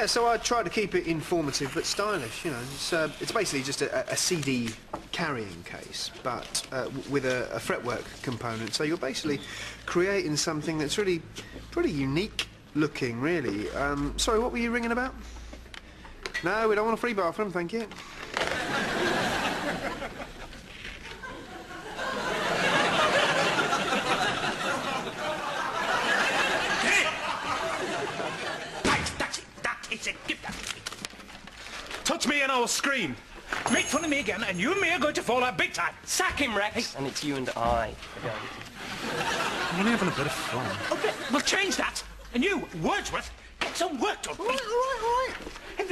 Yeah, so I try to keep it informative but stylish, you know. It's, uh, it's basically just a, a CD carrying case, but uh, with a, a fretwork component. So you're basically creating something that's really pretty unique looking, really. Um, sorry, what were you ringing about? No, we don't want a free bathroom, thank you. Right, that's it. That is it. Give that. Touch me and I'll scream. Make fun of me again, and you and me are going to fall out big time. Sack him, Rex. And it's you and I again. I'm only having a bit of fun. Okay, we'll change that. And you, Wordsworth, get some work done. All right, all right, all right. Henry, All right.